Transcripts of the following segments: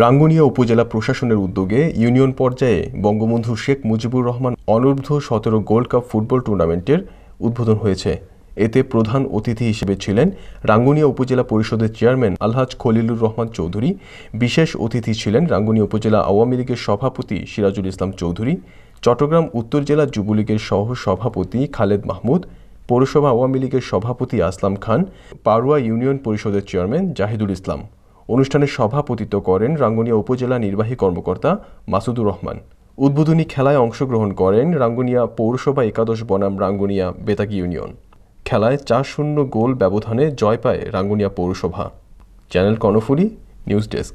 রাঙ্গুনিয়া উপজেলা প্রশাসনের উদ্যোগে ইউনিয়ন পর্যায়ে বঙ্গবন্ধু শেখ মুজিবুর রহমান অনূর্ধ্ব সতেরো গোল্ড কাপ ফুটবল টুর্নামেন্টের উদ্বোধন হয়েছে। এতে প্রধান অতিথি হিসেবে ছিলেন রাঙ্গুনিয়া উপজেলা পরিষদের চেয়ারম্যান আলহাজ খলিলুর রহমান চৌধুরী। বিশেষ অতিথি ছিলেন রাঙ্গুনিয়া উপজেলা আওয়ামী লীগের সভাপতি সিরাজুল ইসলাম চৌধুরী। চট্টগ্রাম উত্তর জেলা যুবলীগের সহ সভাপতি খালেদ মাহমুদ। পৌরসভা আওয়ামী লীগের সভাপতি আসলাম খান। পাড়ুয়া ইউনিয়ন পরিষদের চেয়ারম্যান জাহিদুল ইসলাম। অনুষ্ঠানে সভাপতিত্ব করেন রাঙ্গুনিয়া উপজেলা নির্বাহী কর্মকর্তা মাসুদুর রহমান। উদ্বোধনী খেলায় অংশগ্রহণ করেন রাঙ্গুনিয়া পৌরসভা একাদশ বনাম রাঙ্গুনিয়া বেতাগী ইউনিয়ন। খেলায় চার শূন্য গোল ব্যবধানে জয় পায় রাঙ্গুনিয়া পৌরসভা। Channel Karnaphuli news desk.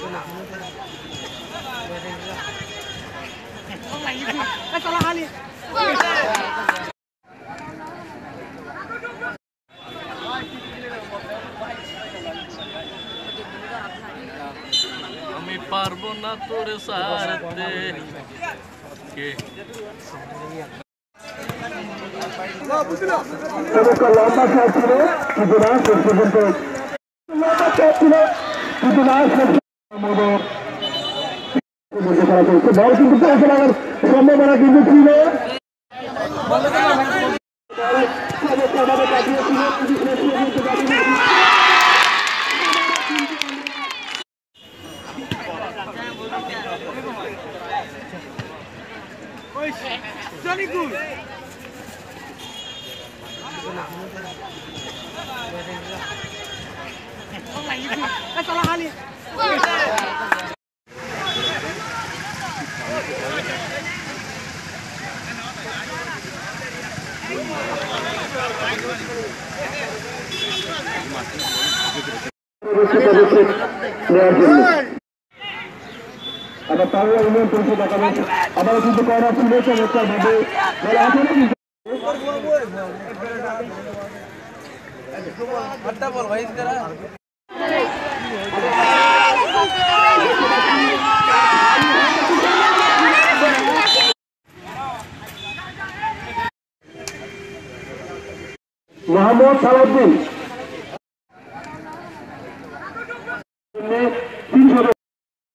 কিন্তু না শেষ পর্যন্ত লম্বা খেলা ছিল কিন্তু না শেষ মধ্যে খেলা চলছে বল কিন্তু পৌঁছে লাগার সম্ভাবনা কিন্তু ছিল নেওয়ার জন্য আবার পাড়া ইউনিয়ন পরিষদ একাদশ আবার কিন্তু করা ছিল চমৎকার ভাবে খেলা এখনও কিন্তু মোহাম্মদ সালাউদ্দিন